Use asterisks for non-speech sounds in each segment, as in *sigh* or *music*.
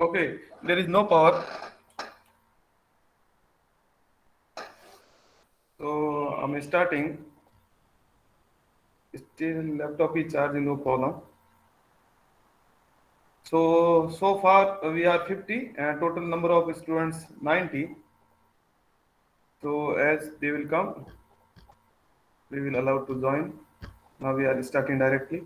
Okay, there is no power. So I'm starting. Still laptop is charging, no problem. So, so far uh, we are 50 and total number of students 90. So as they will come, we will allow to join. Now we are starting directly.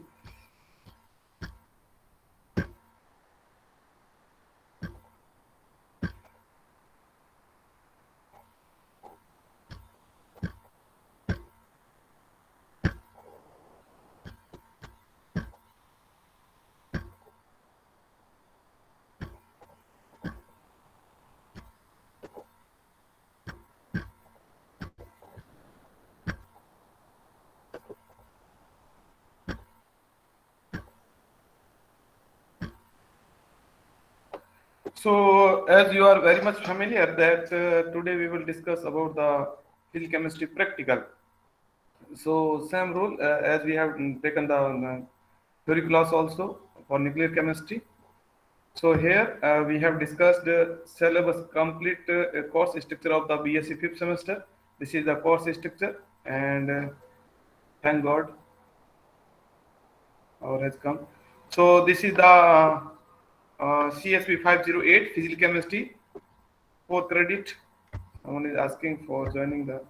So, as you are very much familiar that uh, today we will discuss about the physical chemistry practical. So, same rule uh, as we have taken the uh, theory class also for nuclear chemistry. So here uh, we have discussed the syllabus complete uh, course structure of the BSc fifth semester. This is the course structure and uh, thank God our has come. So this is the uh, CHB 508 physical chemistry fourth credit. Someone is asking for joining the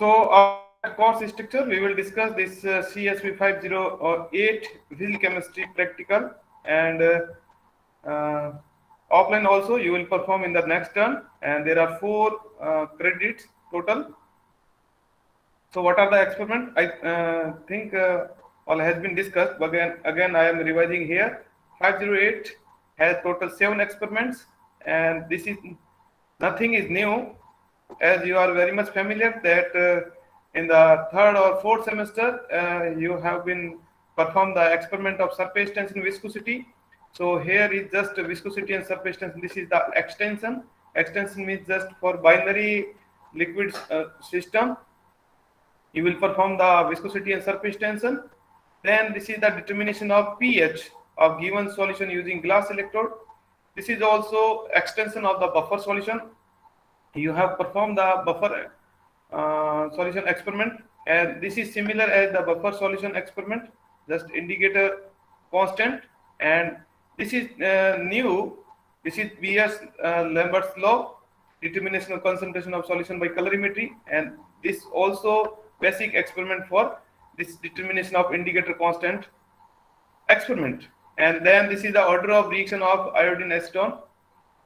So our course structure, we will discuss this uh, CHB 508 physical chemistry practical and uh, uh, offline also you will perform in the next term and there are four uh, credits total. So what are the experiment? I uh, think uh, all has been discussed, but again, again I am revising here. 508 has total seven experiments and this is nothing is new as you are very much familiar that uh, in the third or fourth semester you have been performed the experiment of surface tension viscosity. So here is just viscosity and surface tension. This is the extension. Extension means just for binary liquid uh, system you will perform the viscosity and surface tension. Then this is the determination of ph of given solution using glass electrode. This is also extension of the buffer solution. You have performed the buffer uh, solution experiment and this is similar as the buffer solution experiment just indicator constant and this is uh, new. This is Beer's uh, Lambert's law determination of concentration of solution by colorimetry. And this also basic experiment for this determination of indicator constant experiment. And then this is the order of reaction of iodine acetone.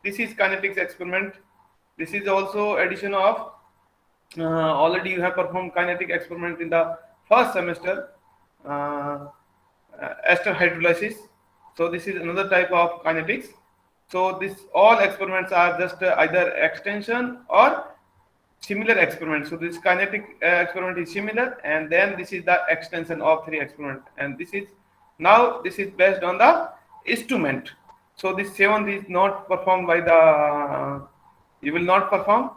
This is kinetics experiment. This is also addition of uh, already you have performed kinetic experiment in the first semester ester hydrolysis so this is another type of kinetics so this all experiments are just uh, either extension or similar experiment so this kinetic uh, experiment is similar and then this is the extension of three experiment and this is now this is based on the instrument so this seventh is not performed by the you will not perform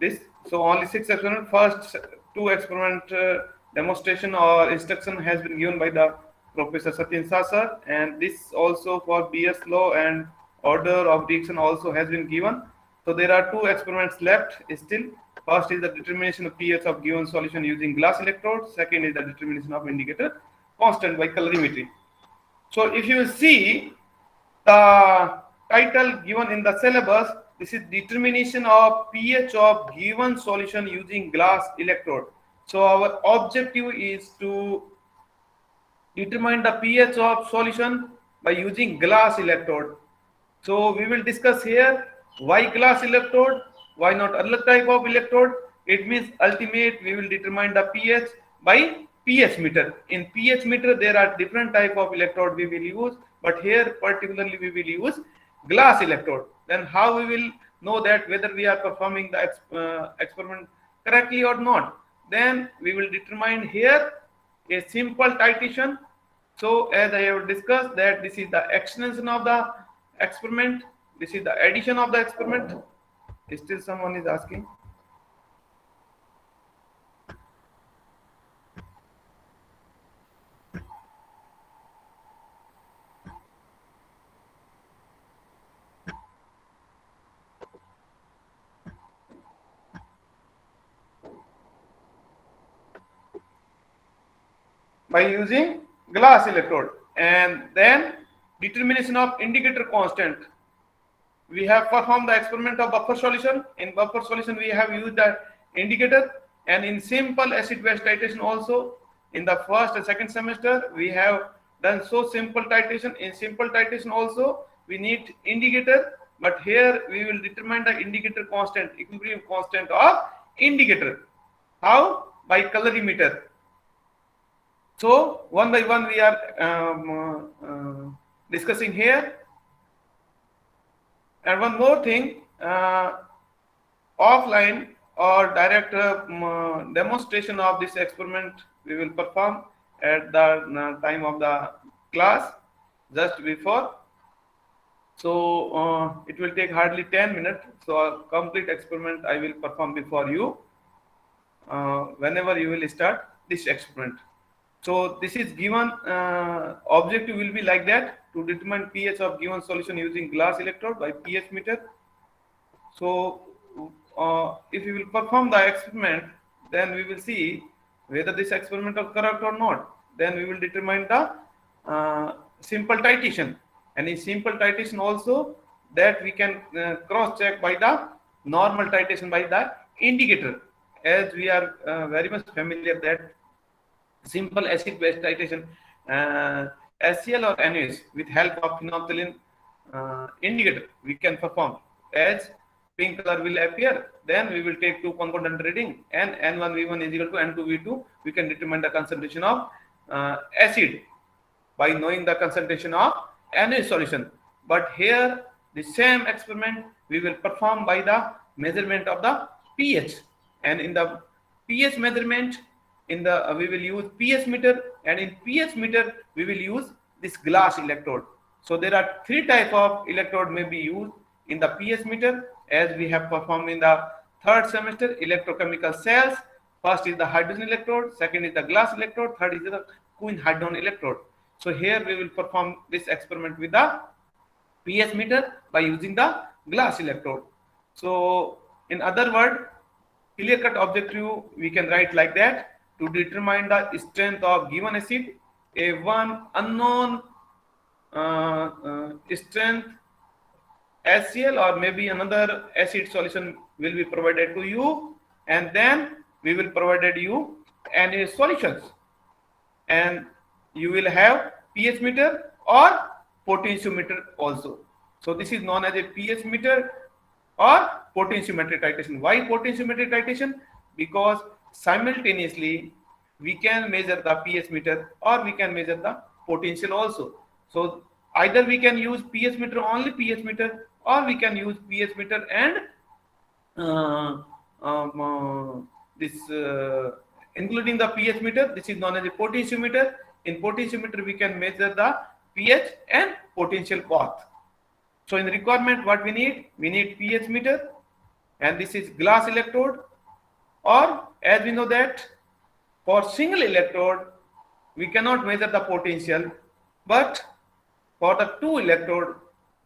this. So only six experiment. First two experiment uh, demonstration or instruction has been given by the Professor Satyen Sasar and this also for Beer's law and order of reaction also has been given. So there are two experiments left still. First is the determination of pH of given solution using glass electrode. Second is the determination of indicator constant by colorimetry. So if you see the title given in the syllabus this is determination of pH of given solution using glass electrode. So our objective is to determine the pH of solution by using glass electrode. So we will discuss here why glass electrode, why not other type of electrode. It means ultimate we will determine the pH by pH meter. In pH meter there are different type of electrode we will use, but here particularly we will use glass electrode then how we will know that whether we are performing the uh, experiment correctly or not then we will determine here a simple titration So as I have discussed that this is the extension of the experiment. This is the addition of the experiment. Still someone is asking. By using glass electrode. And then determination of indicator constant. We have performed the experiment of buffer solution. In buffer solution we have used the indicator. And in simple acid base titration also in the first and second semester we have done so simple titration. In simple titration also we need indicator. But here we will determine the indicator constant equilibrium constant of indicator. How? By colorimeter so one by one we are um, uh, discussing here. And one more thing, uh, offline or direct uh, demonstration of this experiment we will perform at the uh, time of the class just before. So uh, it will take hardly 10 minutes. So a complete experiment I will perform before you uh, whenever you will start this experiment. So this is given uh, objective will be like that to determine pH of given solution using glass electrode by pH meter. So uh, if we will perform the experiment, then we will see whether this experiment is correct or not. Then we will determine the uh, simple titration. And in simple titration also that we can uh, cross check by the normal titration by the indicator as we are uh, very much familiar that simple acid base titration uh, HCl or NaOH with help of phenolphthalein uh, indicator we can perform. As pink color will appear then we will take two concordant reading and n1v1 is equal to n2v2 we can determine the concentration of uh, acid by knowing the concentration of NaOH solution. But here the same experiment we will perform by the measurement of the pH and in the pH measurement in the uh, we will use pH meter and in pH meter we will use this glass electrode. So there are three type of electrode may be used in the pH meter as we have performed in the third semester electrochemical cells. First is the hydrogen electrode, second is the glass electrode, third is the quinhydrone electrode. So here we will perform this experiment with the pH meter by using the glass electrode. So in other word, clear cut objective we can write like that to determine the strength of given acid a one unknown uh, uh, strength HCl or maybe another acid solution will be provided to you and then we will provided you any solutions and you will have pH meter or potentiometer also. So this is known as a pH meter or potentiometric titration. Why potentiometric titration? Because simultaneously we can measure the pH meter or we can measure the potential also. So either we can use pH meter only pH meter or we can use pH meter and uh, um, uh, this uh, including the pH meter this is known as a potentiometer in potentiometer we can measure the pH and potential both so in requirement what we need? We need pH meter and this is glass electrode or as we know that for single electrode, we cannot measure the potential, but for the two electrode,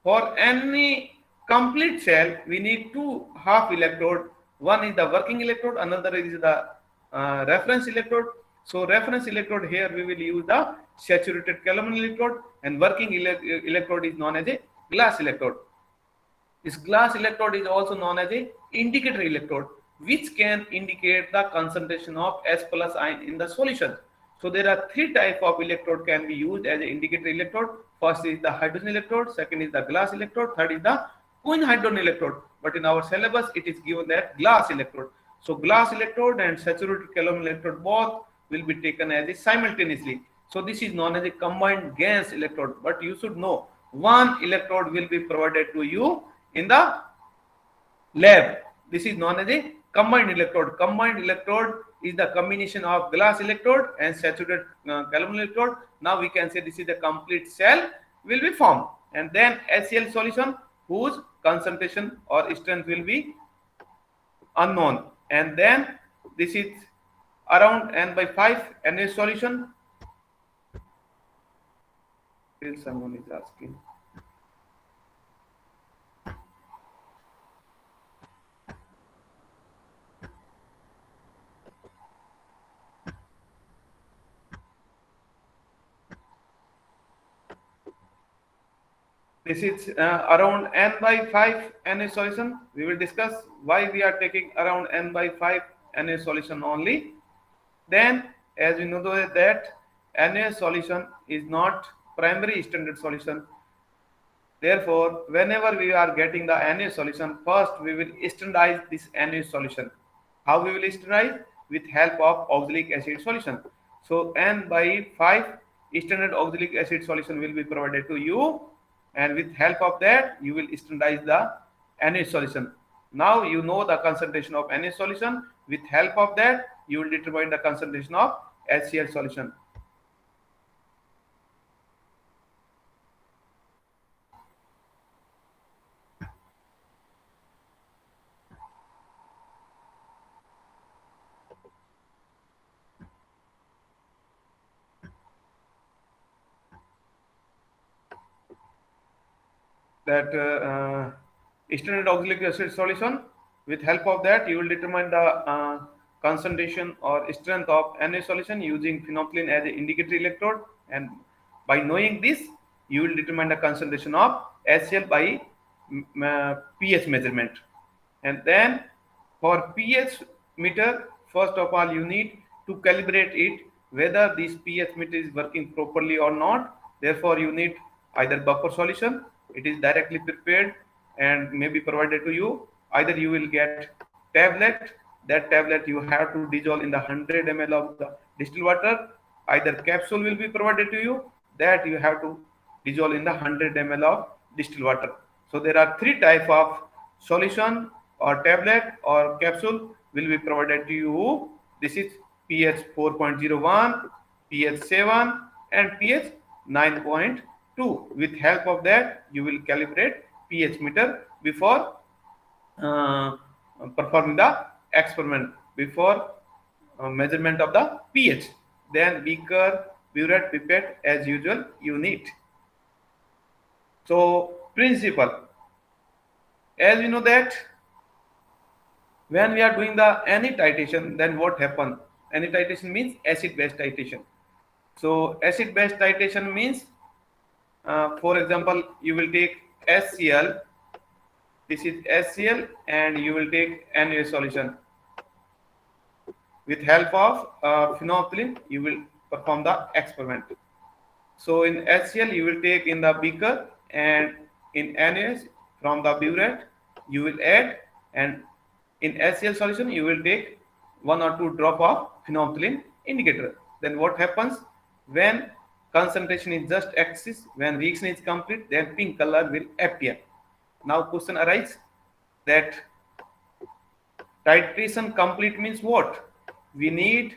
for any complete cell, we need two half electrode. One is the working electrode, another is the uh, reference electrode. So reference electrode here we will use the saturated calomel electrode and working ele electrode is known as a glass electrode. This glass electrode is also known as a indicator electrode which can indicate the concentration of S plus ion in the solution. So there are three type of electrode can be used as an indicator electrode. First is the hydrogen electrode, second is the glass electrode, third is the quinhydrone electrode. But in our syllabus, it is given that glass electrode. So glass electrode and saturated calomel electrode both will be taken as a simultaneously. So this is known as a combined GaNs electrode. But you should know one electrode will be provided to you in the lab. This is known as a combined electrode. Combined electrode is the combination of glass electrode and saturated uh, electrode. Now we can say this is the complete cell will be formed. And then HCl solution whose concentration or strength will be unknown. And then this is around n by 5 Na solution. Still someone is asking. This is uh, around n by 5 Na solution. We will discuss why we are taking around n by 5 Na solution only. Then, as we know that Na solution is not primary standard solution. Therefore, whenever we are getting the Na solution, first we will standardize this Na solution. How we will standardize? With help of oxalic acid solution. So, n by 5 standard oxalic acid solution will be provided to you and with help of that you will standardize the Na solution. Now you know the concentration of Na solution. With help of that you will determine the concentration of HCl solution. That uh, uh, standard oxalic acid solution. With help of that, you will determine the uh, concentration or strength of Na solution using phenolphthalein as an indicator electrode. And by knowing this, you will determine the concentration of HCl by uh, pH measurement. And then for pH meter, first of all, you need to calibrate it whether this pH meter is working properly or not. Therefore, you need either buffer solution it is directly prepared and may be provided to you. Either you will get tablet that tablet you have to dissolve in the 100 ml of the distilled water. Either capsule will be provided to you that you have to dissolve in the 100 ml of distilled water. So there are three type of solution or tablet or capsule will be provided to you. This is pH 4.01 pH 7 and pH 9.0 2. With help of that, you will calibrate pH meter before uh, performing the experiment, before uh, measurement of the pH. Then beaker, burette, pipette as usual you need. So principle, as we know that when we are doing the any titration, then what happen? Any titration means acid base titration. So acid base titration means uh, for example, you will take SCl This is SCl and you will take Na solution. With help of uh, phenolphthalein, you will perform the experiment. So in HCl, you will take in the beaker and in Na from the burette, you will add and in HCl solution, you will take one or two drop of phenolphthalein indicator. Then what happens when concentration is just axis. When reaction is complete, then pink color will appear. Now question arises that titration complete means what? We need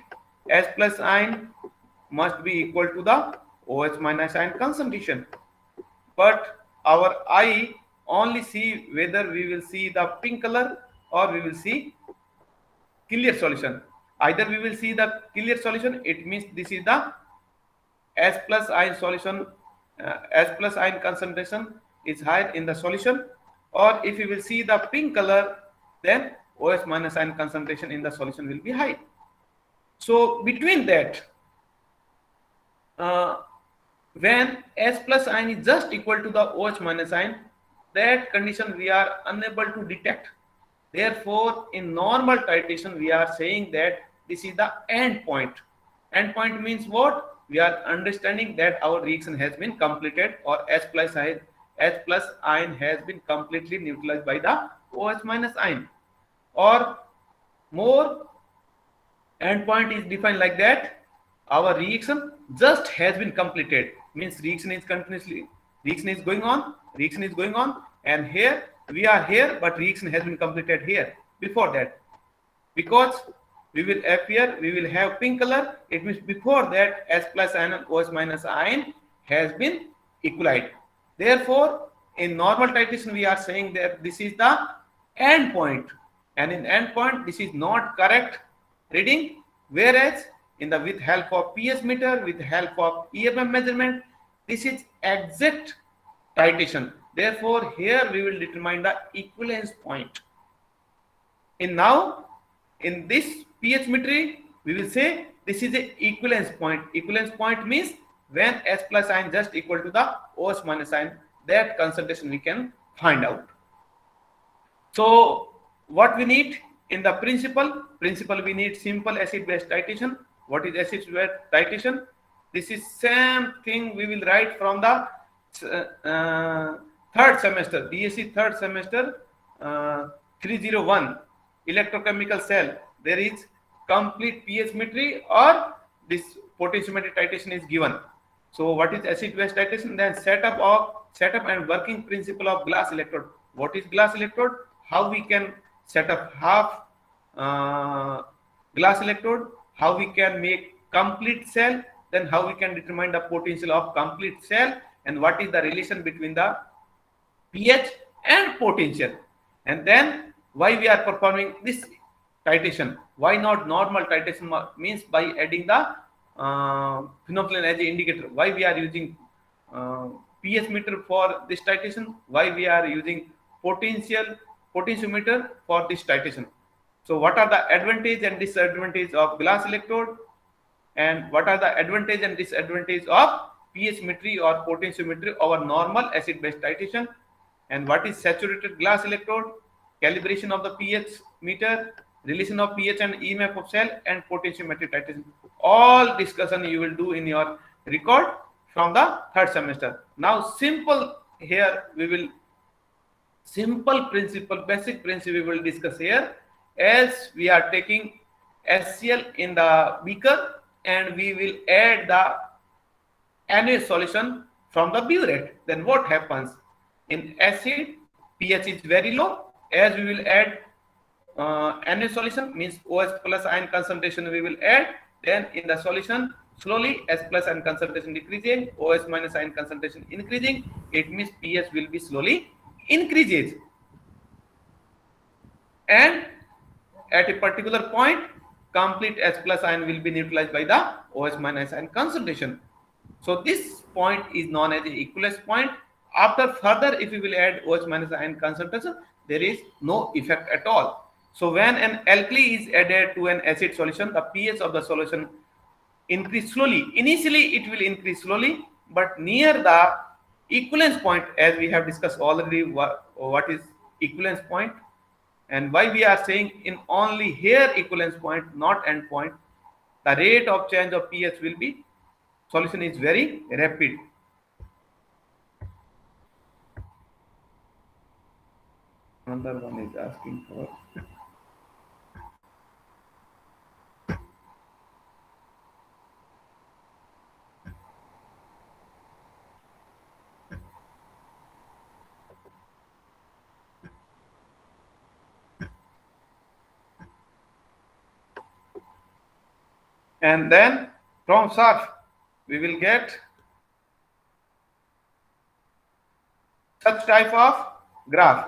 S plus ion must be equal to the OH minus ion concentration. But our eye only see whether we will see the pink color or we will see clear solution. Either we will see the clear solution, it means this is the H plus ion solution, uh, plus ion concentration is higher in the solution or if you will see the pink color then OH minus ion concentration in the solution will be high. So between that, uh, when S plus ion is just equal to the OH minus ion, that condition we are unable to detect. Therefore, in normal titration, we are saying that this is the end point. End point means what? We are understanding that our reaction has been completed or H plus ion, H plus ion has been completely neutralized by the OH minus ion. Or more endpoint is defined like that. Our reaction just has been completed. Means reaction is continuously, reaction is going on, reaction is going on. And here we are here, but reaction has been completed here before that. Because we will appear, we will have pink color. It means before that S plus ion OS minus ion has been equalized. Therefore, in normal titration, we are saying that this is the end point. And in end point, this is not correct reading. Whereas in the with help of PS meter, with help of EMF measurement, this is exact titration. Therefore, here we will determine the equivalence point. In now, in this pH we will say this is a equivalence point. Equivalence point means when S plus ion just equal to the OS minus ion, that concentration we can find out. So what we need in the principle, principle we need simple acid base titration. What is acid base titration? This is same thing we will write from the uh, uh, third semester, BSc third semester, uh, 301 electrochemical cell. There is complete pH metry or this potentiometric titration is given. So what is acid base titration? Then setup of setup and working principle of glass electrode. What is glass electrode? How we can set up half uh, glass electrode? How we can make complete cell? Then how we can determine the potential of complete cell? And what is the relation between the pH and potential? And then why we are performing this titration? Why not normal titration means by adding the uh, phenolphthalein as an indicator. Why we are using uh, pH meter for this titration? Why we are using potential potentiometer for this titration? So what are the advantage and disadvantage of glass electrode? And what are the advantage and disadvantage of pH metry or potentiometry over normal acid-base titration? And what is saturated glass electrode? Calibration of the pH meter, relation of pH and EMF of cell, and potentiometric titration all discussion you will do in your record from the third semester. Now simple here we will simple principle basic principle we will discuss here as we are taking HCl in the beaker and we will add the NA solution from the burette. Then what happens? In acid, pH is very low. As we will add uh, solution means OS plus ion concentration we will add then in the solution, slowly S plus ion concentration decreasing, OS minus ion concentration increasing. It means pH will be slowly increases. And at a particular point, complete S plus ion will be neutralized by the OS minus ion concentration. So this point is known as the equivalence point. After further, if we will add OH minus ion concentration, there is no effect at all. So when an alkali is added to an acid solution, the pH of the solution increase slowly. Initially, it will increase slowly, but near the equivalence point, as we have discussed already, what, what is equivalence point and why we are saying in only here equivalence point, not end point, the rate of change of pH will be solution is very rapid. Another one is asking for and then from surf we will get such type of graph.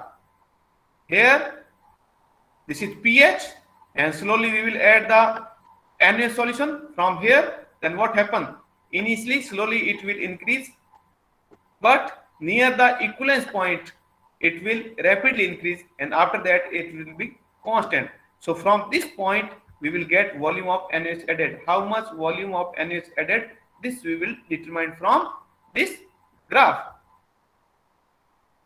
Here this is pH and slowly we will add the NA solution from here. Then what happen? Initially slowly it will increase but near the equivalence point it will rapidly increase and after that it will be constant. So from this point we will get volume of NaOH added. How much volume of NaOH added? This we will determine from this graph.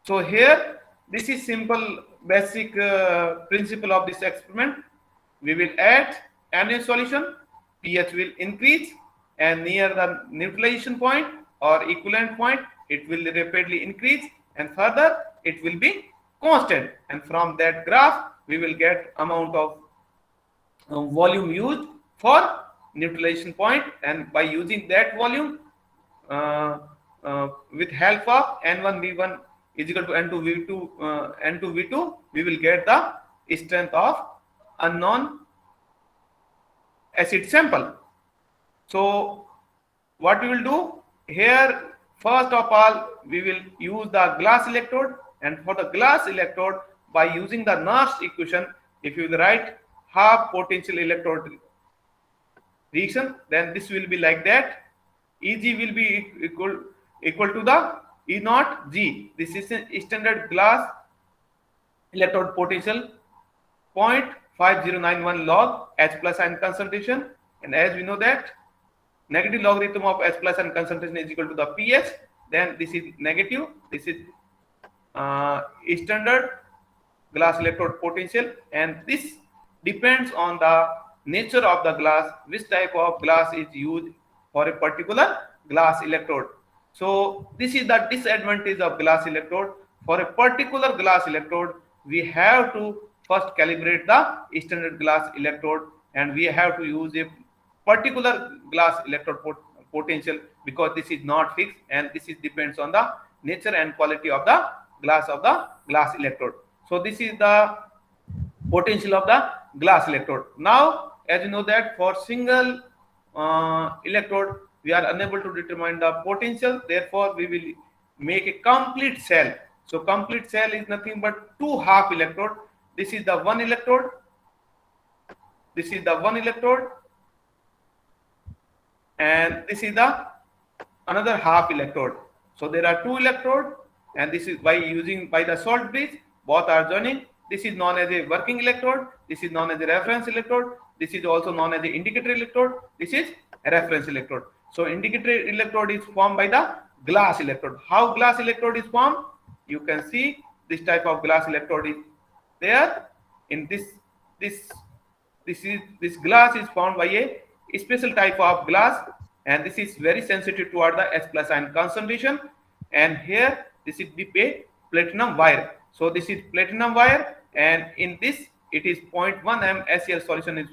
So here, this is simple basic uh, principle of this experiment. We will add NaOH solution, pH will increase and near the neutralization point or equivalent point, it will rapidly increase and further it will be constant. And from that graph, we will get amount of volume used for neutralization point and by using that volume uh, uh, with help of n1 v1 is equal to n2 v2 n2 v2 we will get the strength of unknown acid sample. So what we will do here, first of all, we will use the glass electrode and for the glass electrode by using the Nernst equation, if you write half potential electrode reaction, then this will be like that. Eg will be equal equal to the E naught G. This is a standard glass electrode potential 0.5091 log H plus ion concentration. And as we know that negative logarithm of H plus ion concentration is equal to the pH, then this is negative. This is uh, standard glass electrode potential and this depends on the nature of the glass, which type of glass is used for a particular glass electrode. So this is the disadvantage of glass electrode. For a particular glass electrode, we have to first calibrate the standard glass electrode and we have to use a particular glass electrode pot potential because this is not fixed and this is depends on the nature and quality of the glass of the glass electrode. So this is the potential of the glass electrode. Now, as you know that for single uh, electrode, we are unable to determine the potential. Therefore, we will make a complete cell. So complete cell is nothing but two half electrode. This is the one electrode. This is the one electrode. And this is the another half electrode. So there are two electrode and this is by using by the salt bridge, both are joining. This is known as a working electrode. This is known as a reference electrode. This is also known as the indicator electrode. This is a reference electrode. So indicator electrode is formed by the glass electrode. How glass electrode is formed? You can see this type of glass electrode is there. In this, this, this is this glass is formed by a special type of glass, and this is very sensitive toward the H plus ion concentration. And here this is the platinum wire. So this is platinum wire, and in this it is 0.1 m HCl solution is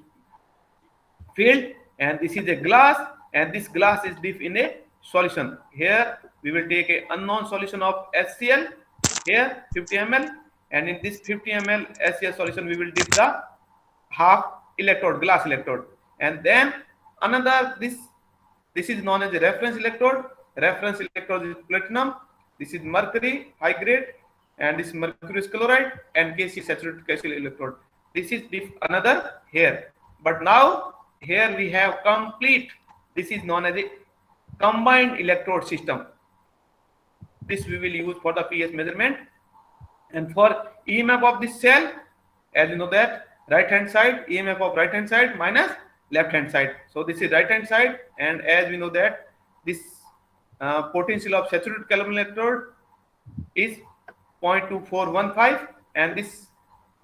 filled, and this is a glass and this glass is dipped in a solution. Here we will take a unknown solution of HCl here 50 ml and in this 50 ml HCl solution we will dip the half electrode glass electrode. And then another this this is known as a reference electrode. Reference electrode is platinum. This is mercury high grade and this mercury chloride and Kc saturated calcium electrode this is another here but now here we have complete this is known as a combined electrode system. This we will use for the pH measurement. And for EMF of this cell, as you know that right hand side, EMF of right hand side minus left hand side. So this is right hand side and as we know that this uh, potential of saturated calomel electrode is 0.2415 and this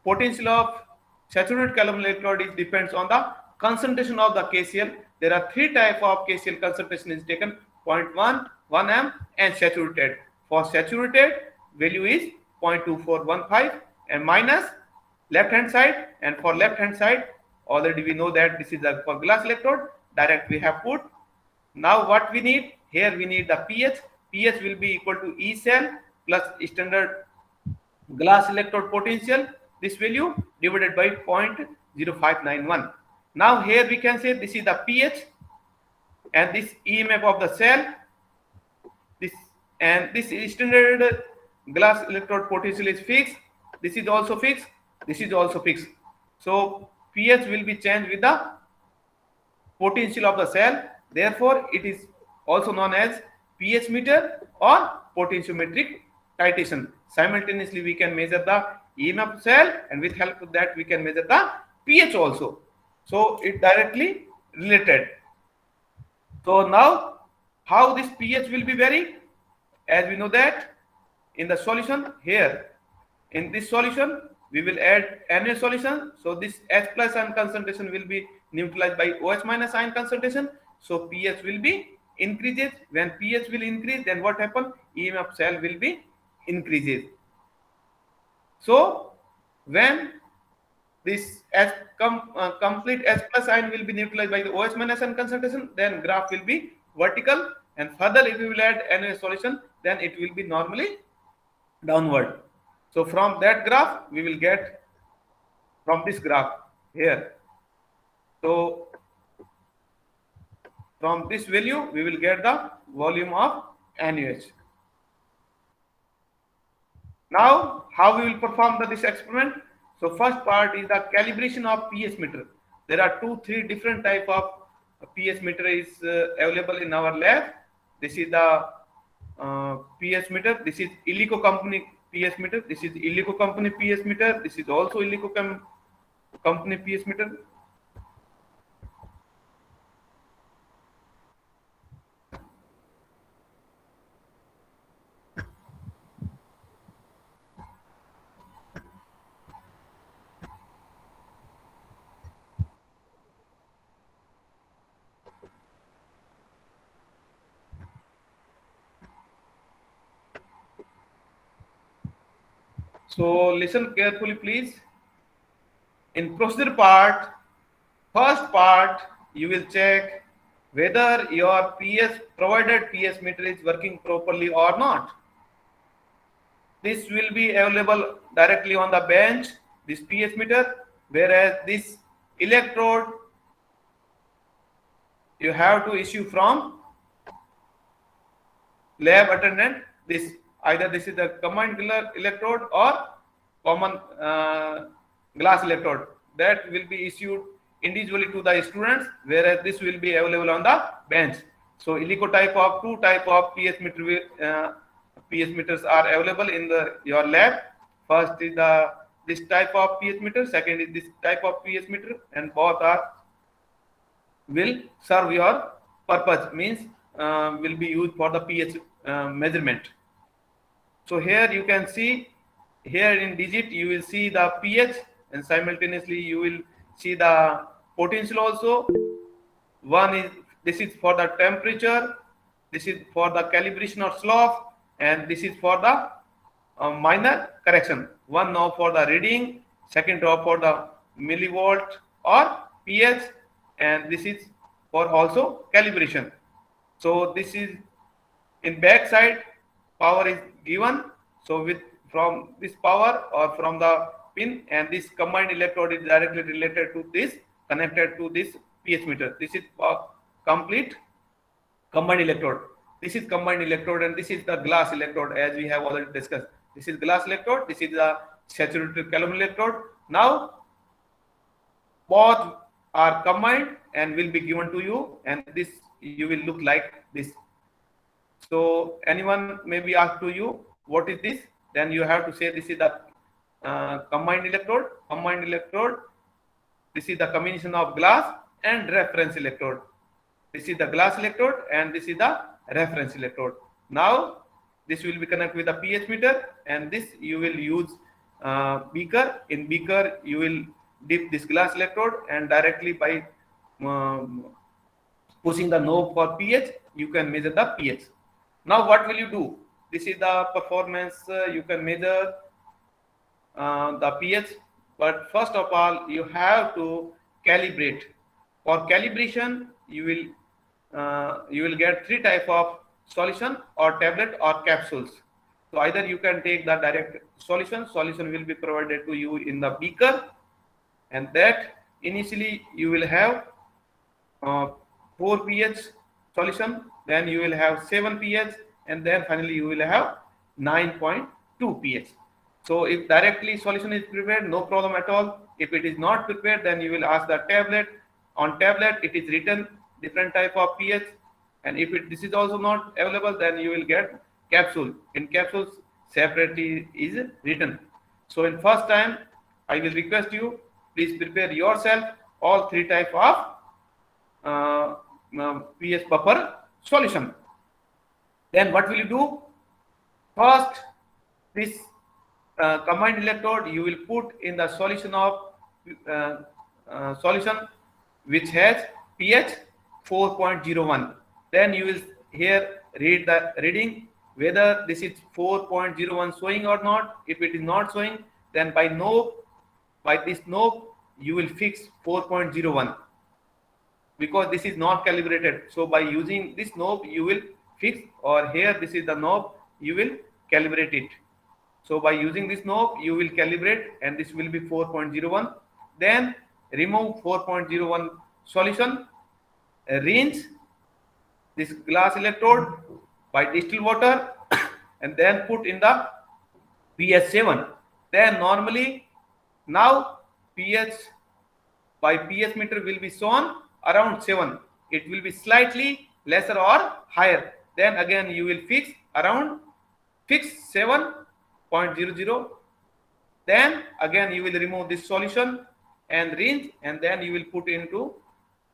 potential of saturated calomel electrode depends on the concentration of the KCl there are three type of KCl concentration is taken 0.1, 1 m and saturated. For saturated value is 0.2415 and minus left hand side and for left hand side already we know that this is a for glass electrode direct we have put. Now what we need here we need the pH. pH will be equal to E cell plus standard glass electrode potential this value divided by 0.0591 now here we can say this is the pH and this EMF of the cell. This and this standard glass electrode potential is fixed. This is also fixed. This is also fixed. So pH will be changed with the potential of the cell. Therefore, it is also known as pH meter or potentiometric titration. Simultaneously, we can measure the EMF cell and with help of that, we can measure the pH also. So it directly related. So now how this pH will be vary? As we know that in the solution here, in this solution, we will add Na solution. So this H plus ion concentration will be neutralized by OH minus ion concentration. So pH will be increases. When pH will increase, then what happen? EMF cell will be increases. So when this com, uh, complete S plus ion will be neutralized by the OH minus ion concentration, then graph will be vertical and further if you will add any solution, then it will be normally downward. So from that graph, we will get from this graph here. So From this value, we will get the volume of NaOH. Now, how we will perform the, this experiment? So first part is the calibration of pH meter. There are two, three different type of pH meter is uh, available in our lab. This is the uh, pH meter. This is Elico company pH meter. This is Elico company pH meter. This is also Elico com company pH meter. So listen carefully, please. In procedure part, first part, you will check whether your PS provided PS meter is working properly or not. This will be available directly on the bench, this PS meter, whereas this electrode you have to issue from lab attendant this either this is the combined electrode or common uh, glass electrode that will be issued individually to the students whereas this will be available on the bench. So Elico type of two type of pH meter uh, meters are available in the your lab. First is the this type of pH meter second is this type of pH meter and both are will serve your purpose means uh, will be used for the pH uh, measurement so here you can see here in digit you will see the pH and simultaneously you will see the potential also. One is this is for the temperature, this is for the calibration or slope and this is for the uh, minor correction. One now for the reading, second drop for the millivolt or pH and this is for also calibration. So this is in back side power is given. So with from this power or from the pin and this combined electrode is directly related to this connected to this pH meter. This is complete combined electrode. This is combined electrode and this is the glass electrode as we have already discussed. This is glass electrode. This is the saturated calomel electrode. Now both are combined and will be given to you and this you will look like this so anyone may be asked to you, what is this? Then you have to say this is the uh, combined electrode, combined electrode. This is the combination of glass and reference electrode. This is the glass electrode and this is the reference electrode. Now this will be connected with the pH meter and this you will use uh, beaker. In beaker you will dip this glass electrode and directly by um, pushing the knob for pH you can measure the pH. Now what will you do? This is the performance uh, you can measure uh, the pH. But first of all, you have to calibrate. For calibration, you will uh, you will get three type of solution or tablet or capsules. So either you can take the direct solution. Solution will be provided to you in the beaker, and that initially you will have uh, 4 pH solution then you will have 7 pH and then finally you will have 9.2 pH. So if directly solution is prepared, no problem at all. If it is not prepared, then you will ask the tablet. On tablet, it is written different type of pH. And if it, this is also not available, then you will get capsule. In capsules, separately is written. So in first time, I will request you, please prepare yourself all three type of uh, uh, pH buffer solution. Then what will you do? First, this uh, combined electrode you will put in the solution of uh, uh, solution which has pH 4.01. Then you will here read the reading whether this is 4.01 showing or not. If it is not showing, then by no by this knob, you will fix 4.01 because this is not calibrated. So by using this knob, you will fix or here this is the knob, you will calibrate it. So by using this knob, you will calibrate and this will be 4.01. Then remove 4.01 solution, uh, rinse this glass electrode by distilled water *coughs* and then put in the pH 7. Then normally now pH by pH meter will be shown around 7. It will be slightly lesser or higher. Then again you will fix around fix 7.00. Then again you will remove this solution and rinse and then you will put into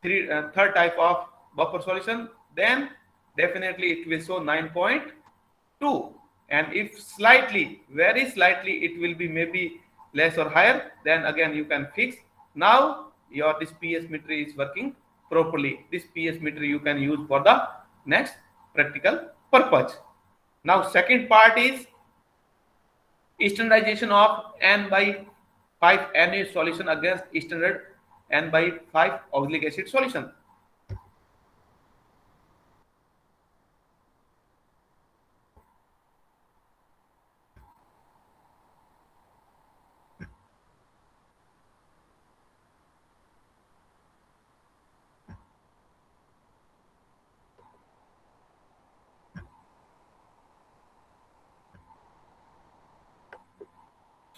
three, uh, third type of buffer solution. Then definitely it will show 9.2 and if slightly very slightly it will be maybe less or higher then again you can fix now your this pH meter is working properly. This pH meter you can use for the next practical purpose. Now second part is standardization of n by 5 Na solution against standard n by 5 oxalic acid solution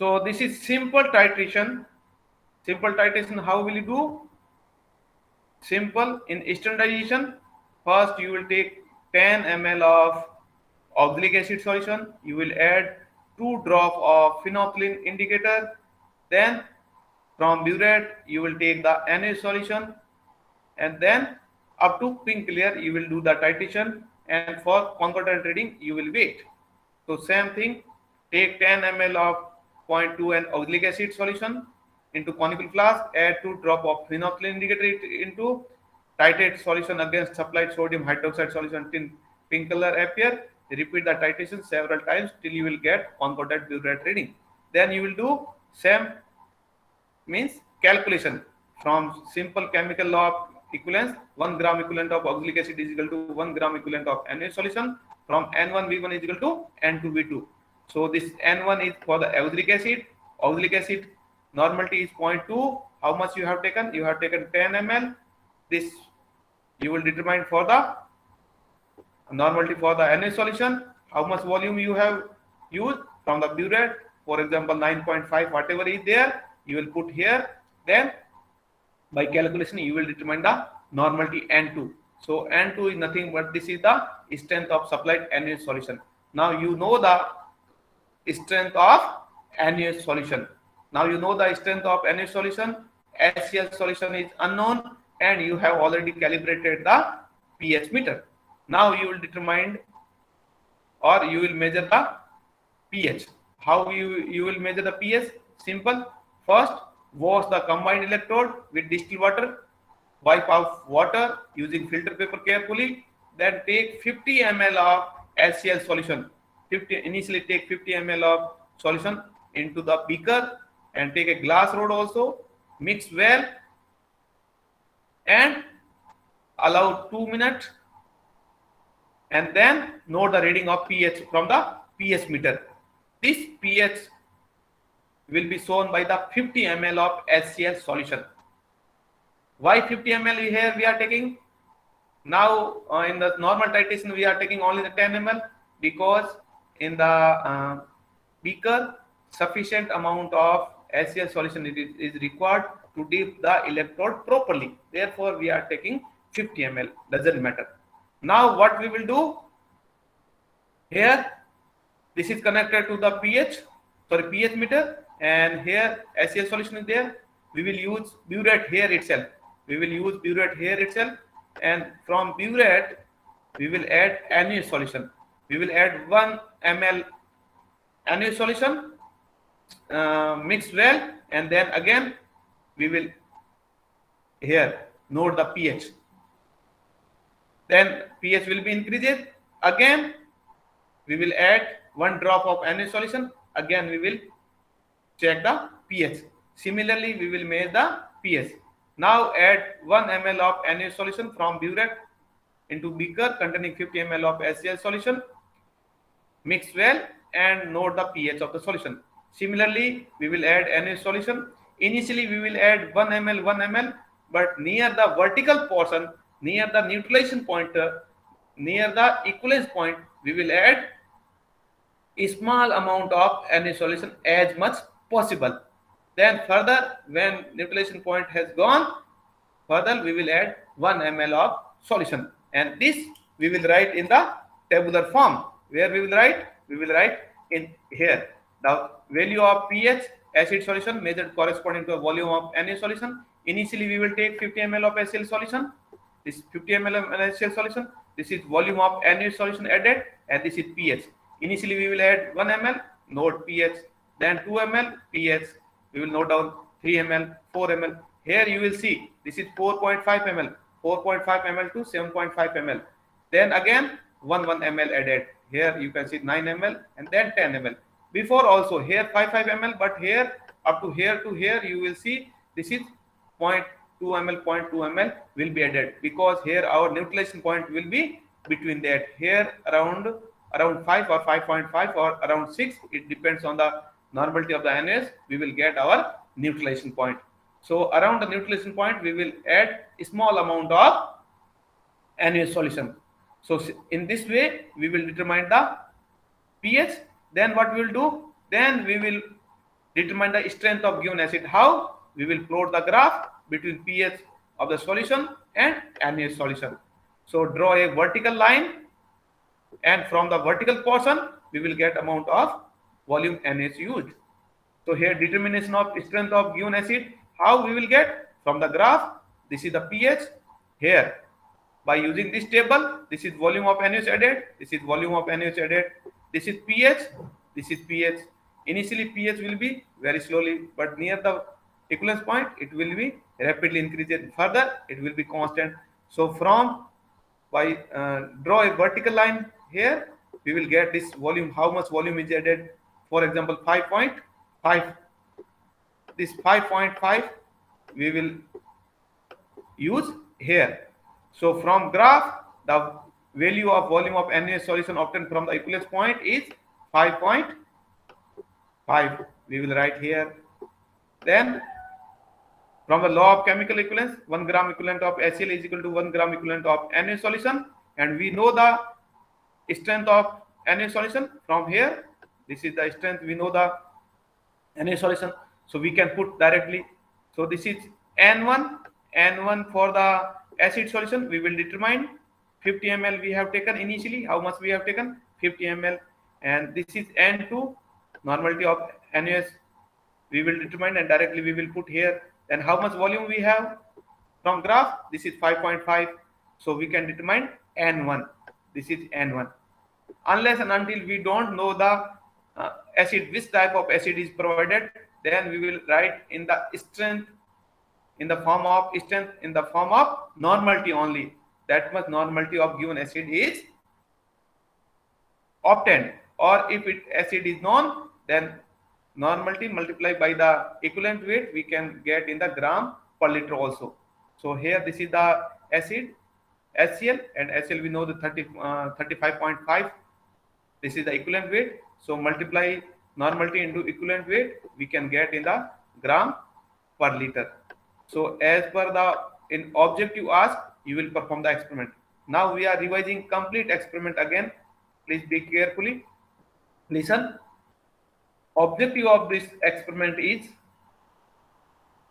So this is simple titration. Simple titration, how will you do? Simple in standardization. First, you will take 10 ml of oxalic acid solution. You will add two drop of phenolphthalein indicator. Then from burette, you will take the Na solution. And then up to pink clear, you will do the titration. And for concordant reading, you will wait. So same thing, take 10 ml of 0.2 and oxalic acid solution into conical flask, add 2 drop of phenolphthalein indicator into titrate solution against supplied sodium hydroxide solution till pink color appear. Repeat the titration several times till you will get concordant burette reading. Then you will do same means calculation from simple chemical law of equivalence 1 gram equivalent of oxalic acid is equal to 1 gram equivalent of Na solution from N1 V1 is equal to N2 V2 so this N1 is for the oxalic acid. Oxalic acid normality is 0.2. How much you have taken? You have taken 10 ml. This you will determine for the normality for the Na solution. How much volume you have used from the burette. For example, 9.5, whatever is there, you will put here. Then by calculation, you will determine the normality N2. So N2 is nothing but this is the strength of supplied Na solution. Now you know the strength of NaOH solution. Now you know the strength of NaOH solution. HCl solution is unknown and you have already calibrated the pH meter. Now you will determine or you will measure the pH. How you, you will measure the pH? Simple. First, wash the combined electrode with distilled water. Wipe off water using filter paper carefully. Then take 50 ml of HCl solution 50 initially take 50 ml of solution into the beaker and take a glass rod also mix well and allow 2 minutes and then note the reading of pH from the pH meter. This pH will be shown by the 50 ml of HCl solution. Why 50 ml here we are taking? Now uh, in the normal titration we are taking only the 10 ml because in the uh, beaker, sufficient amount of HCl solution is, required to dip the electrode properly. Therefore, we are taking 50 ml, doesn't matter. Now, what we will do here, this is connected to the pH, sorry, pH meter, and here HCl solution is there. We will use burette here itself. We will use burette here itself, and from burette, we will add any solution we will add 1 ml NaOH solution uh, mix well and then again we will here note the pH then pH will be increased. Again we will add one drop of NaOH solution again we will check the pH similarly we will measure the pH now add 1 ml of NaOH solution from burette into beaker containing 50 ml of HCl solution. Mix well and note the pH of the solution. Similarly, we will add any solution. Initially, we will add 1 ml, 1 ml, but near the vertical portion, near the neutralization point, uh, near the equivalence point, we will add a small amount of any solution as much possible. Then further, when neutralization point has gone, further we will add 1 ml of solution. And this we will write in the tabular form. Where we will write? We will write in here. Now, value of pH acid solution measured corresponding to a volume of NaOH solution. Initially, we will take 50 ml of HCl solution. This 50 ml of HCl solution. This is volume of NaOH solution added, and this is pH. Initially, we will add 1 ml, note pH. Then 2 ml pH. We will note down 3 ml, 4 ml. Here you will see this is 4.5 ml, 4.5 ml to 7.5 ml. Then again 1 1 ml added. Here you can see 9 ml and then 10 ml before also here 55 ml but here up to here to here you will see this is 0.2 ml 0.2 ml will be added because here our neutralization point will be between that. Here around around 5 or 5.5 or around 6 it depends on the normality of the NaOH we will get our neutralization point. So around the neutralization point we will add a small amount of NaOH solution so in this way we will determine the pH then what we will do? Then we will determine the strength of given acid. How? We will plot the graph between pH of the solution and NaOH solution. So draw a vertical line and from the vertical portion we will get amount of volume NaOH used. So here determination of strength of given acid. How we will get? From the graph, this is the pH. Here, by using this table, this is volume of NaOH added, this is volume of NaOH added, this is pH, this is pH. Initially pH will be very slowly, but near the equivalence point, it will be rapidly increasing. Further, it will be constant. So from by uh, draw a vertical line here, we will get this volume, how much volume is added. For example, 5.5. This 5.5 we will use here. So from graph, the value of volume of NaOH solution obtained from the equivalence point is 5.5. We will write here. Then from the law of chemical equivalence, 1 gram equivalent of HCl is equal to 1 gram equivalent of Na solution. And we know the strength of Na solution from here. This is the strength. We know the Na solution. So we can put directly. So this is N1. N1 for the acid solution. We will determine 50 ml we have taken initially how much we have taken 50 ml and this is n2 normality of NaOH we will determine and directly we will put here. Then how much volume we have from graph this is 5.5 so we can determine n1 this is n1 unless and until we don't know the uh, acid which type of acid is provided then we will write in the strength in the form of strength in the form of normality only. That much normality of given acid is obtained. Or if it acid is known then normality multiplied by the equivalent weight we can get in the gram per liter also. So here this is the acid HCl and HCl we know the 30 uh, 35.5 this is the equivalent weight. So multiply normality into equivalent weight we can get in the gram per liter so as per the in objective ask you will perform the experiment. Now we are revising complete experiment again. Please be carefully. Listen. Objective of this experiment is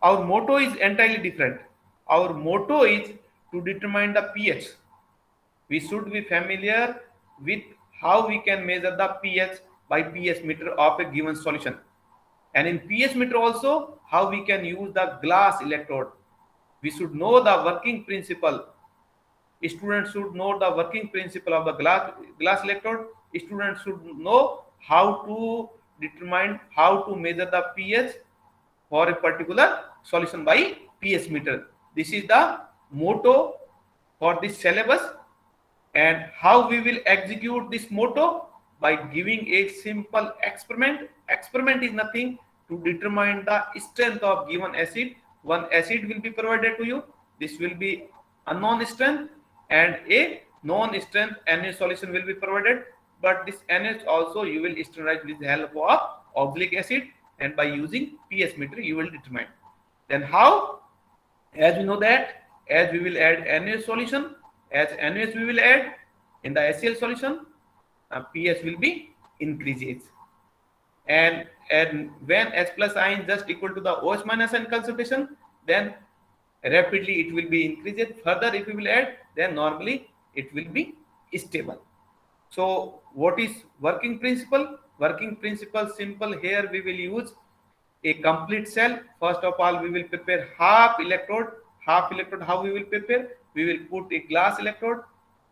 our motto is entirely different. Our motto is to determine the pH. We should be familiar with how we can measure the pH by pH meter of a given solution. And in pH meter also, how we can use the glass electrode. We should know the working principle. Students should know the working principle of the glass glass electrode. Students should know how to determine how to measure the pH for a particular solution by pH meter. This is the motto for this syllabus. And how we will execute this motto? By giving a simple experiment experiment is nothing to determine the strength of given acid. One acid will be provided to you. This will be a non strength and a non strength NaOH solution will be provided. But this NaOH also you will sterilize with the help of oxalic acid and by using pH meter you will determine. Then how? As we know that as we will add NaOH solution as NaOH we will add In the HCl solution, uh, pH will be increases. And, and when H plus ion just equal to the OH minus ion concentration, then rapidly it will be increased. Further, if you will add, then normally it will be stable. So what is working principle? Working principle simple here we will use a complete cell. First of all, we will prepare half electrode. Half electrode, how we will prepare? We will put a glass electrode.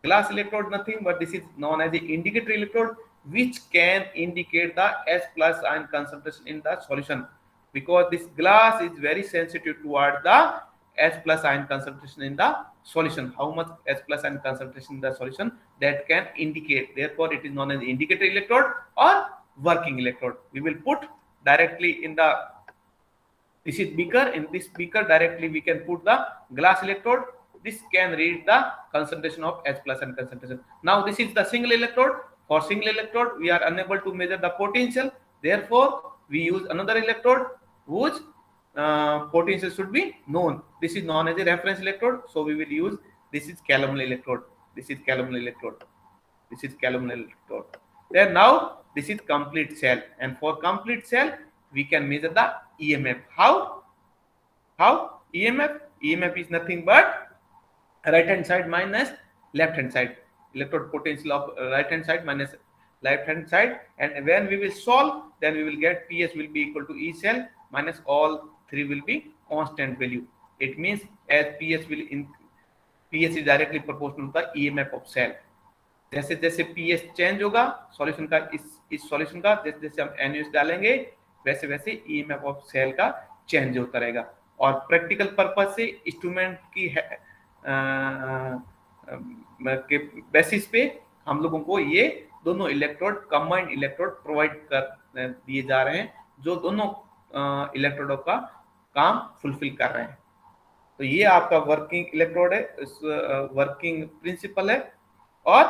Glass electrode, nothing but this is known as the indicator electrode, which can indicate the H plus ion concentration in the solution. Because this glass is very sensitive toward the H plus ion concentration in the solution. How much H plus ion concentration in the solution that can indicate. Therefore, it is known as indicator electrode or working electrode. We will put directly in the this is beaker in this beaker directly we can put the glass electrode this can read the concentration of H plus and concentration. Now this is the single electrode. For single electrode, we are unable to measure the potential. Therefore, we use another electrode whose uh, potential should be known. This is known as a reference electrode. So we will use this is calomel electrode. This is calomel electrode. This is calomel electrode. Then now this is complete cell. And for complete cell, we can measure the EMF. How? How? EMF? EMF is nothing but right hand side minus left hand side electrode potential of right hand side minus left hand side and when we will solve then we will get ps will be equal to e cell minus all three will be constant value it means as ps will in ps is directly proportional to the emf of cell जैसे जैसे pH change होगा solution का इस इस solution का जैसे जैसे हम एनयूएस डालेंगे वैसे वैसे ईएमएफ ऑफ़ सेल का चेंज होता रहेगा और प्रैक्टिकल पर्पज से इंस्ट्रूमेंट की है, के बेसिस पे हम लोगों को ये दोनों इलेक्ट्रोड कंबाइंड इलेक्ट्रोड प्रोवाइड कर दिए जा रहे हैं, जो दोनों इलेक्ट्रोडों का काम फुलफिल कर रहे हैं। तो ये आपका वर्किंग इलेक्ट्रोड है, इस वर्किंग प्रिंसिपल है, और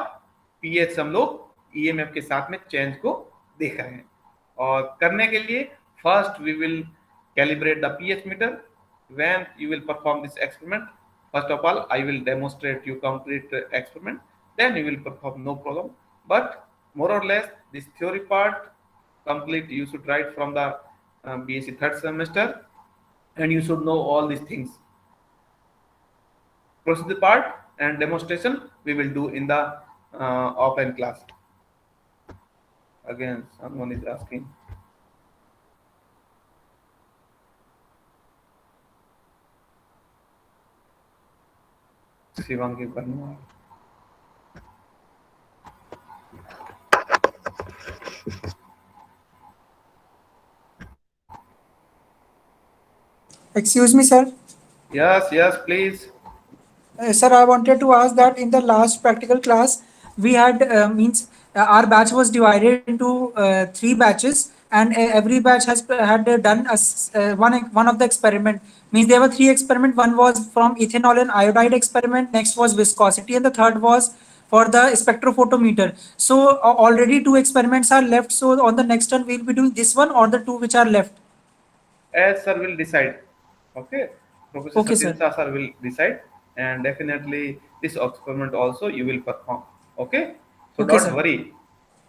पीएच हम लोग ईएमएफ के साथ में चेंज को देख रहे हैं। और करने के लिए first we will calibrate the pH meter when you will perform this experiment First of all, I will demonstrate you complete experiment. Then you will perform no problem. But more or less, this theory part complete you should write from the um, BSc third semester, and you should know all these things. Procedure part and demonstration we will do in the uh, class. Again, someone is asking. Shivangi बनवाल Excuse me, sir. Yes, yes, please. Uh, sir, I wanted to ask that in the last practical class, we had uh, means uh, our batch was divided into uh, three batches, and uh, every batch has had done a, uh, one one of the experiment. Means there were three experiment. One was from ethanol and iodide experiment. Next was viscosity, and the third was for the spectrophotometer. So already two experiments are left. So on the next one, we'll be doing this one or the two which are left. As sir will decide. Okay. Professor okay, sir. sir will decide, and definitely this experiment also you will perform. Okay. So okay, don't sir. worry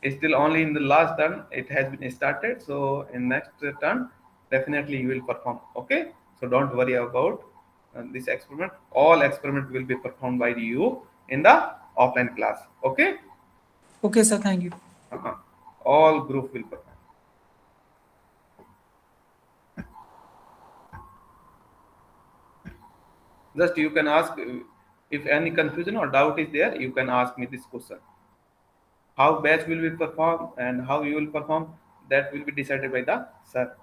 it's still only in the last turn it has been started so in next turn definitely you will perform okay so don't worry about uh, this experiment. All experiment will be performed by you in the offline class. Okay? Okay sir. Thank you. Uh-huh. all group will perform. Just you can ask if any confusion or doubt is there you can ask me this question. How batch will be performed and how you will perform that will be decided by the sir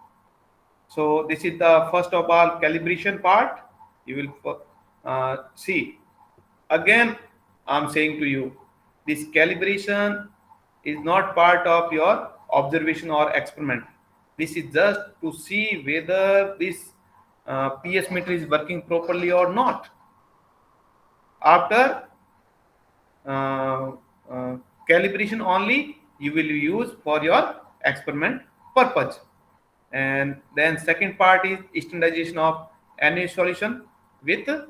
so this is the first of all calibration part. You will uh, see. Again i'm saying to you this calibration is not part of your observation or experiment. This is just to see whether this uh, pH meter is working properly or not. After uh, uh, calibration only you will use for your experiment purpose and then second part is standardization of any solution with uh,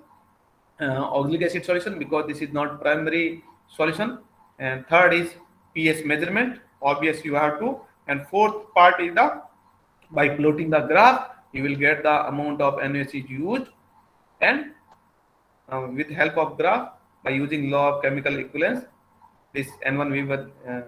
oxalic acid solution because this is not primary solution and third is pH measurement. Obvious you have to, and fourth part is the by plotting the graph, you will get the amount of NaOH used, and uh, with help of graph by using law of chemical equivalence, this N1V uh,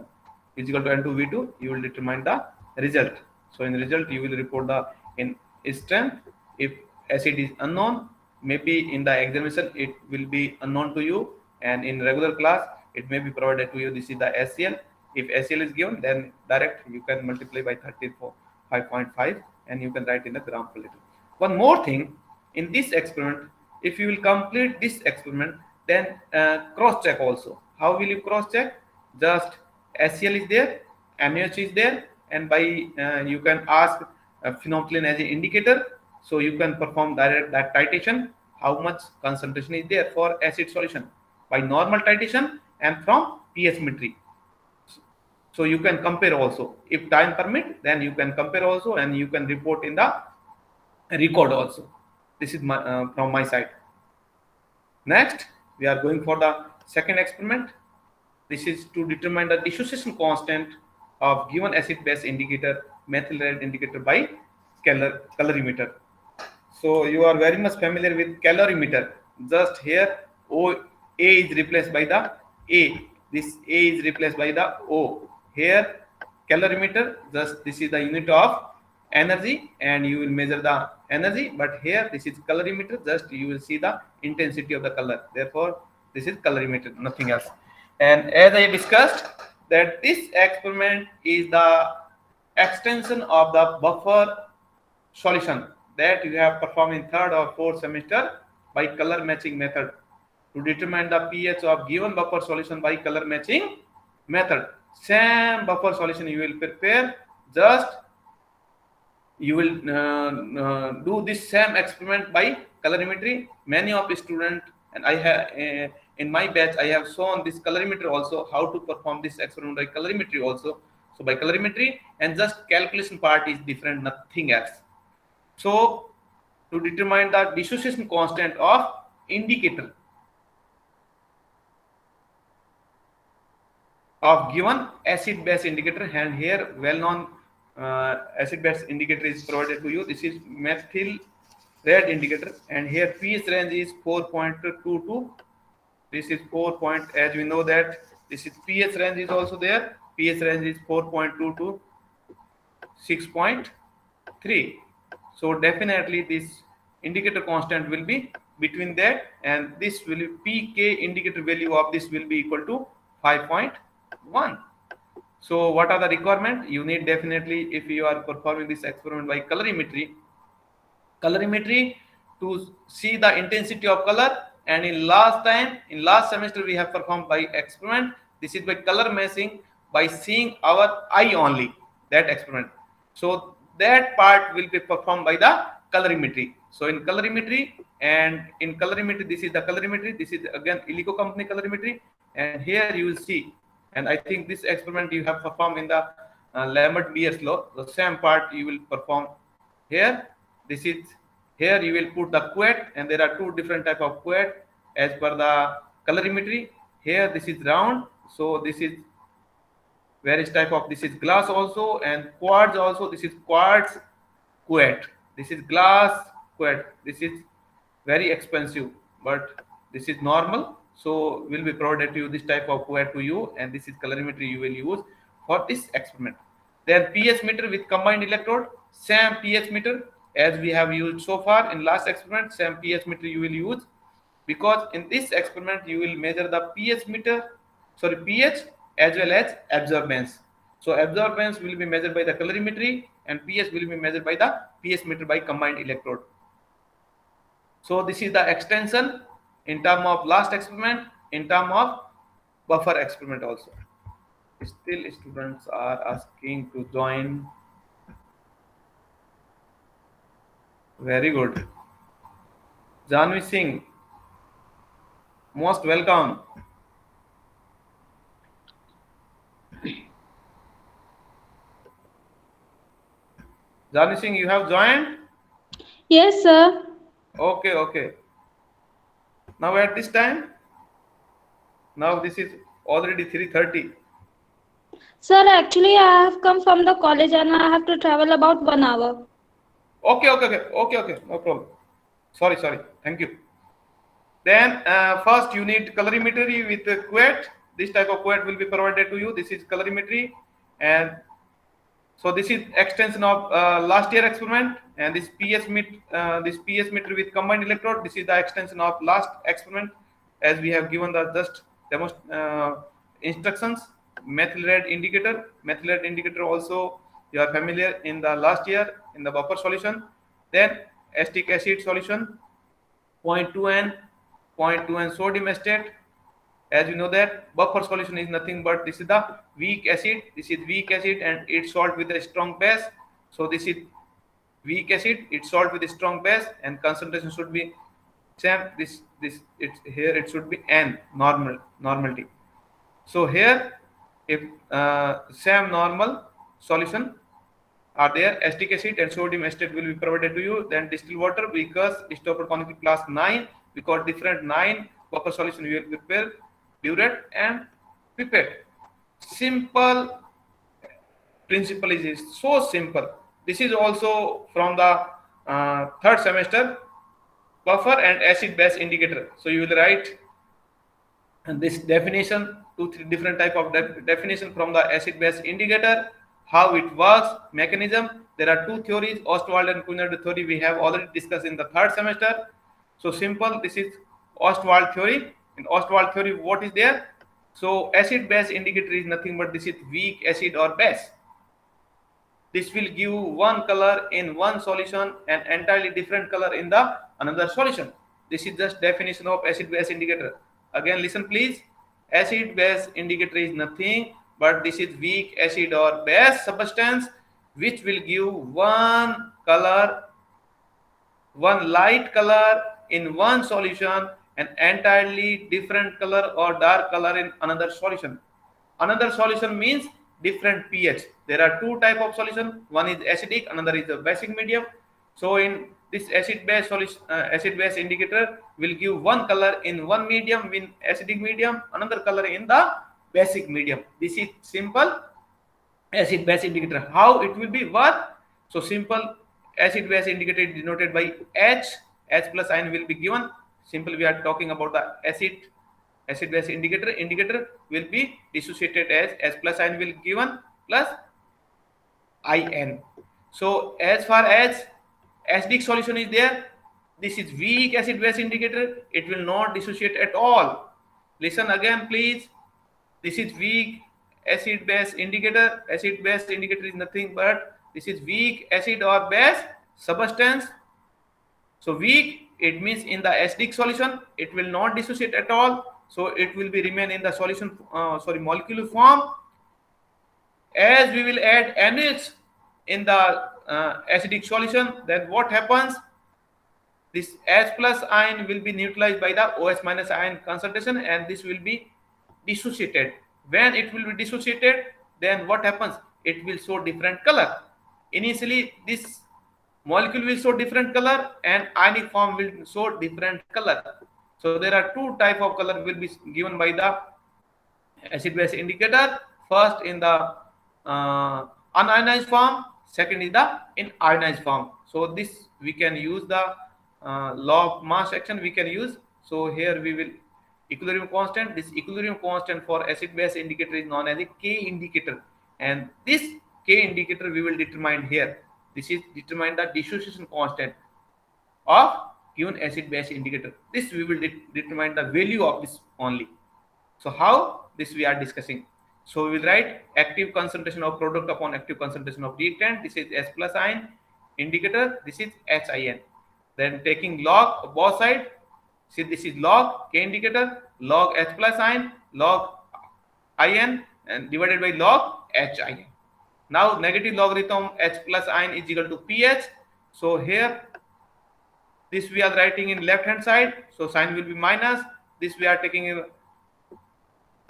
is equal to N2V2, you will determine the result. So in the result, you will report the in strength. If acid is unknown, maybe in the examination it will be unknown to you, and in regular class it may be provided to you. This is the HCl. If HCl is given, then direct you can multiply by 35.5 and you can write in the gram per liter. One more thing, in this experiment, if you will complete this experiment, then uh, cross check also. How will you cross check? Just HCl is there, NaOH is there, and by uh, you can ask a phenolphthalein as an indicator. So you can perform direct that titration. How much concentration is there for acid solution by normal titration and from pH metry. So you can compare also. If time permit, then you can compare also, and you can report in the record also. This is my, uh, from my side. Next, we are going for the second experiment. This is to determine the dissociation constant of given acid base indicator, methyl red indicator by calor calorimeter. So you are very much familiar with calorimeter. Just here, O A is replaced by the A. This A is replaced by the O. Here, calorimeter, just this is the unit of energy and you will measure the energy but here this is colorimeter just you will see the intensity of the color therefore this is colorimeter nothing else and as i discussed that this experiment is the extension of the buffer solution that you have performed in third or fourth semester by color matching method to determine the pH of given buffer solution by color matching method. Same buffer solution you will prepare just you will uh, uh, do this same experiment by colorimetry. Many of the students and i have uh, in my batch i have shown this colorimeter also how to perform this experiment by colorimetry also so by colorimetry and just calculation part is different nothing else so to determine the dissociation constant of indicator of given acid base indicator and here well known uh, acid base indicator is provided to you. This is methyl red indicator and here pH range is 4.22. This is 4 point as we know that this is pH range is also there. pH range is 4.2 to 6.3. So definitely this indicator constant will be between that and this will be pK indicator value of this will be equal to 5.1. So what are the requirement? You need definitely if you are performing this experiment by colorimetry, colorimetry to see the intensity of color and in last time in last semester we have performed by experiment this is by color matching by seeing our eye only that experiment so that part will be performed by the colorimetry so in colorimetry and in colorimetry this is the colorimetry this is again Elico company colorimetry and here you will see and I think this experiment you have performed in the uh, Lambert Beers law. The same part you will perform here. This is here you will put the cuvette and there are two different type of cuvette as per the colorimetry. Here this is round. So this is various type of this is glass also and quartz also. This is quartz cuvette. This is glass cuvette. This is very expensive but this is normal so we'll be provided to you this type of wire to you and this is colorimetry you will use for this experiment. Then pH meter with combined electrode, same pH meter as we have used so far in last experiment, same pH meter you will use because in this experiment you will measure the pH meter, sorry pH as well as absorbance. So absorbance will be measured by the colorimetry and pH will be measured by the pH meter by combined electrode. So this is the extension in term of last experiment, in term of buffer experiment also. Still students are asking to join. Very good. Janvi Singh, most welcome. Janvi Singh, you have joined? Yes, sir. Okay, okay now at this time now this is already 3.30. Sir, actually, I have come from the college and I have to travel about one hour. Okay, okay, okay, okay, okay, no problem. Sorry, sorry, thank you. Then uh, first you need colorimetry with the cuvette. This type of cuvette will be provided to you. This is colorimetry and so this is extension of uh, last year experiment and this pH met, uh, this pH meter with combined electrode. This is the extension of last experiment as we have given the just demo uh, instructions. Methyl red indicator. Methyl red indicator also you are familiar in the last year in the buffer solution. Then acetic acid solution 0.2N, 0.2N sodium acetate. As you know that buffer solution is nothing but this is the weak acid. This is weak acid and it's salt with a strong base. So this is weak acid. It's salt with a strong base and concentration should be same. This this it's here it should be N normal normality. So here if uh, same normal solution are there? Acetic acid and sodium acetate will be provided to you. Then distilled water because isopropanol plus 9 because different 9 buffer solution you will prepare burette and pipette. Simple principle is, is so simple. This is also from the uh, third semester. Buffer and acid base indicator. So you will write and this definition two three different type of de definition from the acid base indicator how it works mechanism. There are two theories ostwald and Kuhnert theory we have already discussed in the third semester. So simple this is ostwald theory. In ostwald theory what is there? So acid base indicator is nothing but this is weak acid or base. This will give one color in one solution and entirely different color in the another solution. This is just definition of acid base indicator. Again listen please. Acid base indicator is nothing but this is weak acid or base substance which will give one color one light color in one solution and entirely different color or dark color in another solution another solution means different pH. There are two type of solution. One is acidic, another is a basic medium. So in this acid base solution, uh, acid base indicator will give one color in one medium in acidic medium, another color in the basic medium. This is simple acid base indicator. How it will be what? So simple acid base indicator denoted by H. H plus ion will be given. Simple we are talking about the acid acid base indicator indicator will be dissociated as H plus ion will given plus In. So as far as acidic solution is there, this is weak acid base indicator. It will not dissociate at all. Listen again, please. This is weak acid base indicator. Acid base indicator is nothing but this is weak acid or base substance. So weak, it means in the acidic solution, it will not dissociate at all so it will be remain in the solution uh, sorry molecular form as we will add NH in the uh, acidic solution then what happens this H plus ion will be neutralized by the OH minus ion concentration and this will be dissociated when it will be dissociated then what happens it will show different color initially this molecule will show different color and ionic form will show different color so there are two type of color will be given by the acid base indicator. First in the uh, unionized form, second is the in ionized form. So this we can use the uh, law of mass action we can use. So here we will equilibrium constant. This equilibrium constant for acid base indicator is known as a K indicator and this K indicator we will determine here. This is determine the dissociation constant of given acid base indicator. This we will de determine the value of this only. So how this we are discussing. So we will write active concentration of product upon active concentration of reactant. This is S plus ion indicator. This is HIN. Then taking log both side. See this is log K indicator, log H plus ion, log IN and divided by log H HIN. Now negative logarithm H plus ion is equal to pH. So here this we are writing in left hand side. So sign will be minus. This we are taking in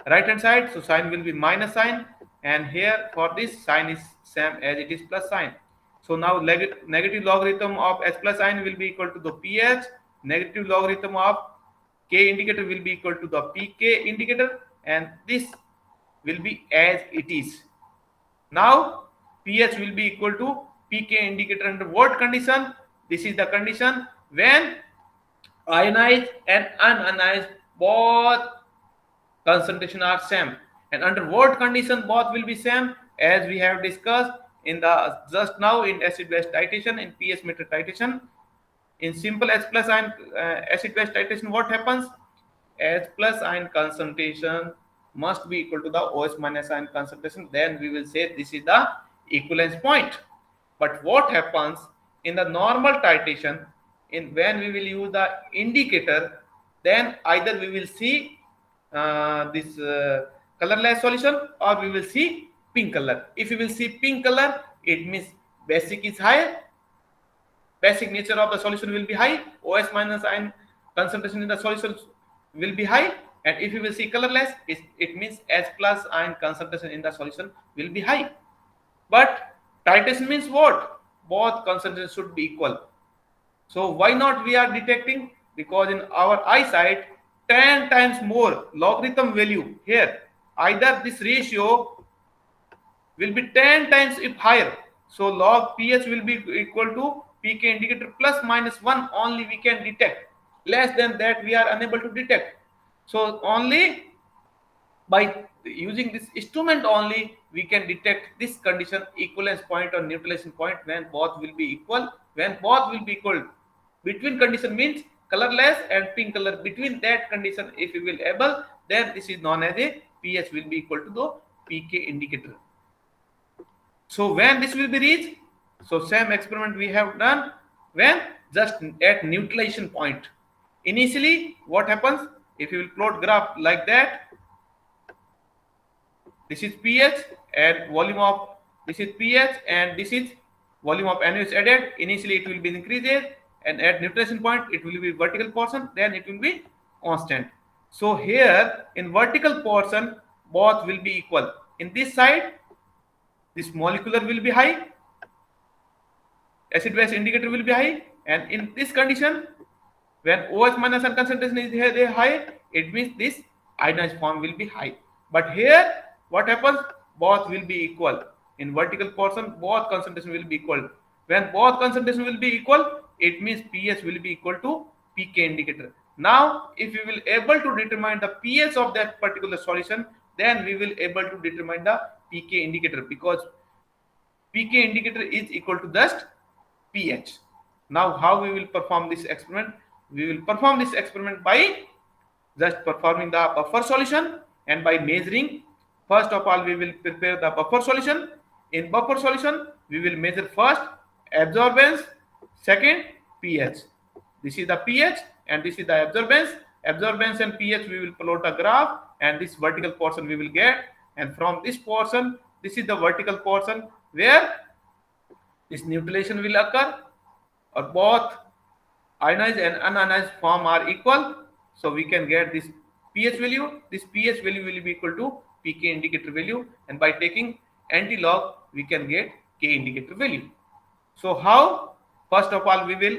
right hand side. So sign will be minus sign and here for this sign is same as it is plus sign so now negative logarithm of h plus sign will be equal to the ph negative logarithm of k indicator will be equal to the pk indicator and this will be as it is. Now pH will be equal to pK indicator under what condition? This is the condition when ionized and unionized both concentration are same. And under what condition both will be same? As we have discussed in the just now in acid base titration in pH meter titration. In simple H plus ion uh, acid base titration, what happens? H plus ion concentration must be equal to the OH minus ion concentration. Then we will say this is the equivalence point. But what happens in the normal titration, in when we will use the indicator, then either we will see uh, this uh, colorless solution or we will see pink color. If we will see pink color, it means basic is higher. Basic nature of the solution will be high. OS minus ion concentration in the solution will be high. And if you will see colorless, it, it means H plus ion concentration in the solution will be high. But titration means what? Both concentrations should be equal. So why not we are detecting? Because in our eyesight, 10 times more logarithm value here. Either this ratio will be 10 times if higher. So log pH will be equal to pK indicator plus minus 1 only we can detect. Less than that we are unable to detect. So only by using this instrument only we can detect this condition equivalence point or neutralization point when both will be equal. When both will be equal between condition means colorless and pink color between that condition if you will able then this is known as a pH will be equal to the pK indicator. So when this will be reached, so same experiment we have done when just at neutralization point. Initially, what happens if you will plot graph like that? This is pH and volume of this is pH and this is volume of NaOH added. Initially, it will be increases and at neutralization point, it will be vertical portion. Then it will be constant. So here in vertical portion, both will be equal. In this side, this molecular will be high acid base indicator will be high and in this condition when OH minus ion concentration is here high it means this ionized form will be high. But here what happens? Both will be equal. In vertical portion both concentration will be equal. When both concentration will be equal it means pH will be equal to pK indicator. Now if we will able to determine the pH of that particular solution then we will able to determine the pK indicator because pK indicator is equal to just pH. Now how we will perform this experiment? We will perform this experiment by just performing the buffer solution and by measuring. First of all, we will prepare the buffer solution. In buffer solution, we will measure first absorbance, second pH. This is the pH and this is the absorbance. Absorbance and pH we will plot a graph and this vertical portion we will get and from this portion this is the vertical portion where this neutralization will occur. Or both ionized and unionized form are equal. So we can get this pH value. This pH value will be equal to pK indicator value. And by taking anti-log we can get K indicator value. So how? First of all we will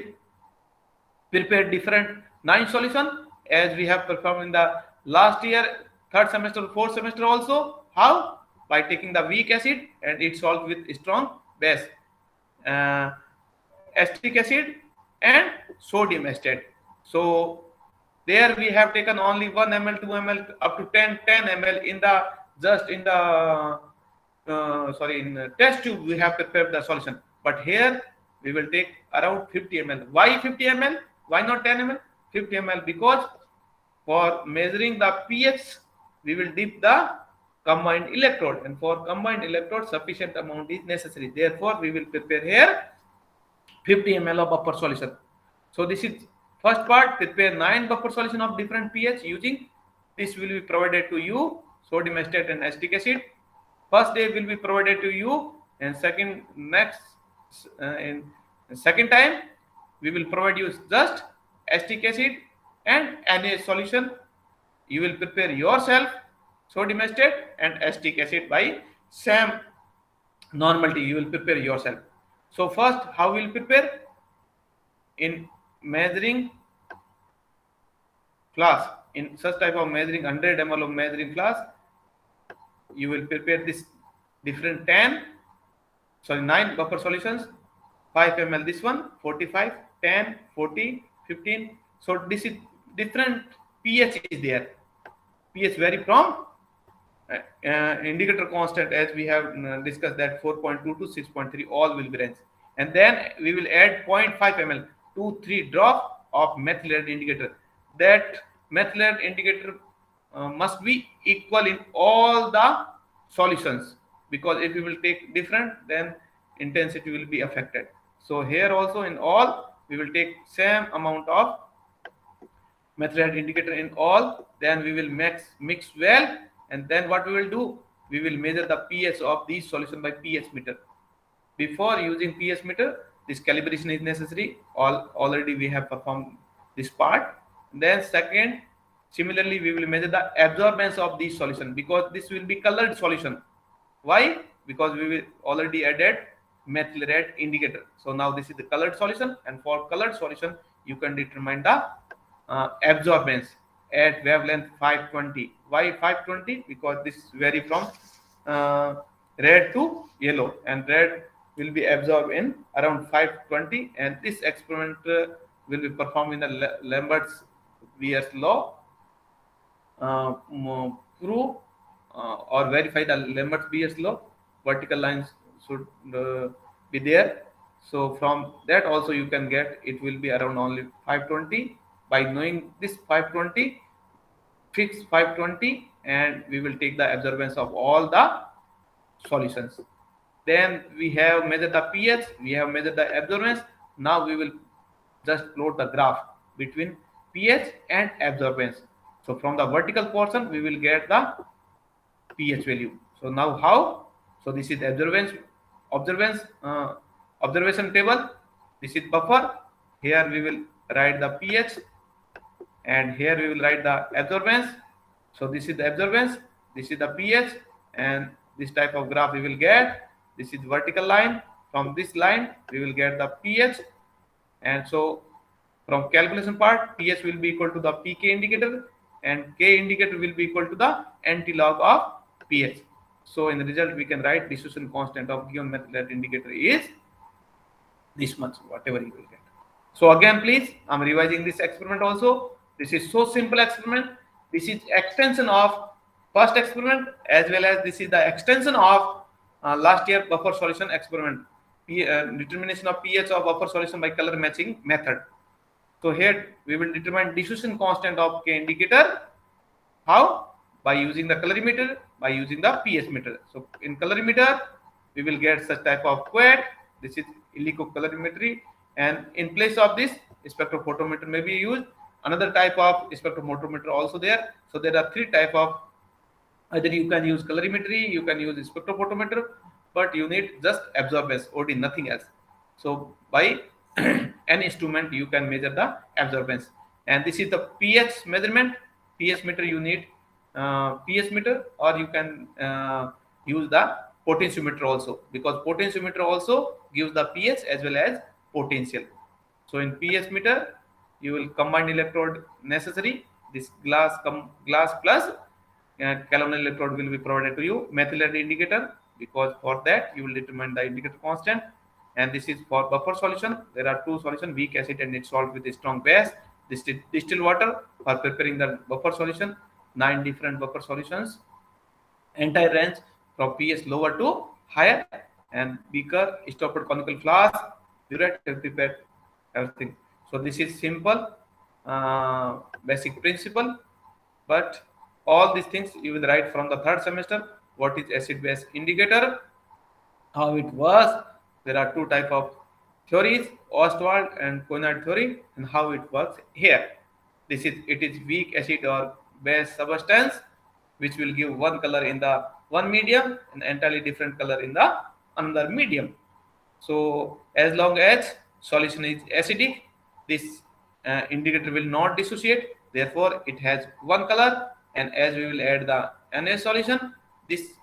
prepare different nine solution. As we have performed in the last year third semester fourth semester also. How? By taking the weak acid and it solved with strong base uh, acetic acid and sodium acetate. So there we have taken only 1 ml 2 ml up to 10 10 ml in the just in the uh, sorry in test tube we have prepared the solution. But here we will take around 50 ml. Why 50 ml? Why not 10 ml? 50 ml because for measuring the pH we will dip the combined electrode and for combined electrode sufficient amount is necessary. Therefore we will prepare here 50 ml of buffer solution. So this is first part prepare nine buffer solution of different pH. Using this will be provided to you sodium acetate and acetic acid. First day will be provided to you and second next uh, in second time we will provide you just acetic acid and Na solution. You will prepare yourself sodium acetate and acetic acid by same normality. You will prepare yourself. So first how will prepare? In measuring class in such type of measuring 100 ml of measuring class, you will prepare this different 10, sorry, 9 buffer solutions, 5 ml this one, 45, 10, 40, 15. So this is different pH is there. pH vary from uh, uh, indicator constant as we have uh, discussed that 4.2 to 6.3 all will be range. And then we will add 0.5 ml, 2, 3 drop of methyl red indicator. That methyl red indicator uh, must be equal in all the solutions because if we will take different then intensity will be affected. So here also in all we will take same amount of methyl red indicator in all then we will mix mix well and then what we will do we will measure the pH of these solution by pH meter. Before using pH meter this calibration is necessary. All already we have performed this part. Then second similarly we will measure the absorbance of these solution because this will be colored solution. Why? Because we will already added methyl red indicator. So now this is the colored solution and for colored solution you can determine the uh, absorbance at wavelength 520 why 520 because this vary from uh, red to yellow. And red will be absorbed in around 520 and this experiment uh, will be performed in the Lambert's Beer's law. Uh, prove uh, or verify the Lambert's Beer's law. Vertical lines should uh, be there. So from that also you can get it will be around only 520 by knowing this 520 fix 520 and we will take the absorbance of all the solutions then we have measured the pH, we have measured the absorbance. Now we will just plot the graph between pH and absorbance. So from the vertical portion, we will get the pH value. So now how? So this is observance, observance, uh, observation table. This is buffer. Here we will write the pH and here we will write the absorbance. So this is the absorbance, this is the pH and this type of graph we will get this is vertical line from this line we will get the pH and so from calculation part pH will be equal to the pK indicator and K indicator will be equal to the anti-log of pH. So in the result we can write dissolution constant of given methyl indicator is this much whatever you will get. So again please I'm revising this experiment also. This is so simple experiment. This is extension of first experiment as well as this is the extension of uh, last year buffer solution experiment P, uh, determination of pH of buffer solution by color matching method. So here we will determine dissolution constant of K indicator. How? By using the colorimeter, by using the pH meter. So in colorimeter, we will get such type of quad. This is colorimetry, and in place of this spectrophotometer may be used. Another type of spectrophotometer also there. So there are three type of either you can use colorimetry you can use spectrophotometer but you need just absorbance or nothing else. So by *clears throat* an instrument you can measure the absorbance. And this is the pH measurement. pH meter you need uh, pH meter or you can uh, use the potentiometer also because potentiometer also gives the pH as well as potential. So in pH meter you will combine electrode necessary this glass glass plus uh, and calomel electrode will be provided to you. Methyl indicator because for that you will determine the indicator constant and this is for buffer solution. There are two solution weak acid and it's solved with a strong base. This is distilled water for preparing the buffer solution. Nine different buffer solutions. Entire range from pH lower to higher and beaker, stoppered conical flask, burette, prepared everything. So this is simple uh, basic principle, but all these things you will write from the third semester. What is acid base indicator? How it was there are two type of theories ostwald and quinonoid theory and how it works here. This is it is weak acid or base substance which will give one color in the one medium and entirely different color in the another medium. So as long as solution is acidic this uh, indicator will not dissociate. Therefore it has one color. And as we will add the Na solution this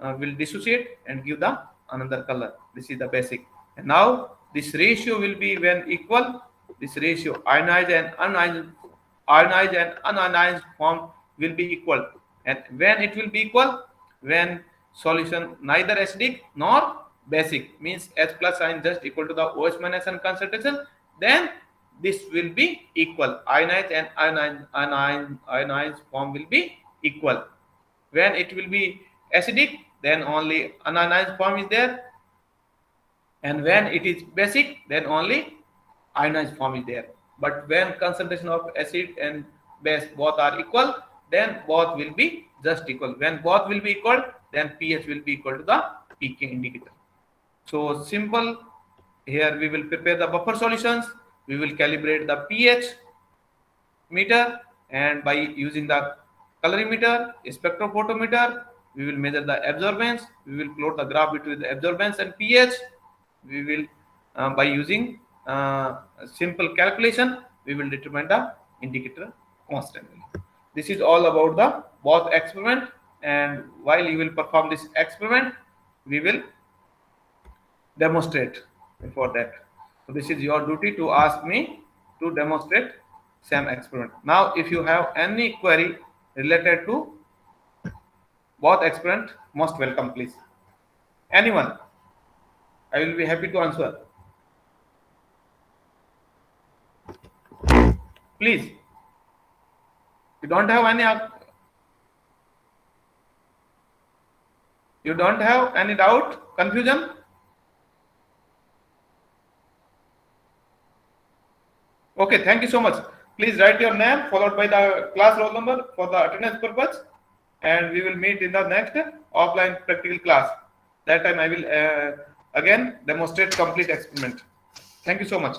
uh, will dissociate and give the another color. This is the basic. And now this ratio will be when equal. This ratio ionized and unionized ionized and unionized form will be equal. And when it will be equal? When solution neither acidic nor basic. Means H plus sign just equal to the OH minus N concentration, then this will be equal. Ionized and ionized, ionized, ionized form will be equal. When it will be acidic, then only unionized form is there. And when it is basic, then only ionized form is there. But when concentration of acid and base both are equal, then both will be just equal. When both will be equal, then pH will be equal to the pK indicator. So simple. Here we will prepare the buffer solutions. We will calibrate the pH meter and by using the colorimeter, spectrophotometer, we will measure the absorbance. We will plot the graph between the absorbance and pH. We will uh, by using uh, simple calculation, we will determine the indicator constantly. This is all about the both experiment and while you will perform this experiment, we will demonstrate before that. So this is your duty to ask me to demonstrate same experiment. Now, if you have any query related to both experiment, most welcome, please. Anyone? I will be happy to answer. Please. You don't have any you don't have any doubt, confusion? Okay, thank you so much. Please write your name followed by the class roll number for the attendance purpose and we will meet in the next offline practical class. That time I will uh, again demonstrate complete experiment. Thank you so much.